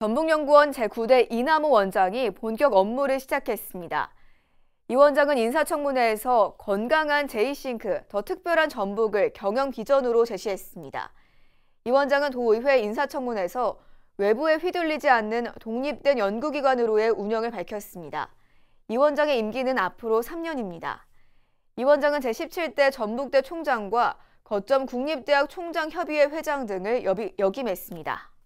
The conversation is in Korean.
전북연구원 제9대 이남호 원장이 본격 업무를 시작했습니다. 이 원장은 인사청문회에서 건강한 제이싱크, 더 특별한 전북을 경영 비전으로 제시했습니다. 이 원장은 도의회 인사청문회에서 외부에 휘둘리지 않는 독립된 연구기관으로의 운영을 밝혔습니다. 이 원장의 임기는 앞으로 3년입니다. 이 원장은 제17대 전북대 총장과 거점 국립대학 총장협의회 회장 등을 역임했습니다.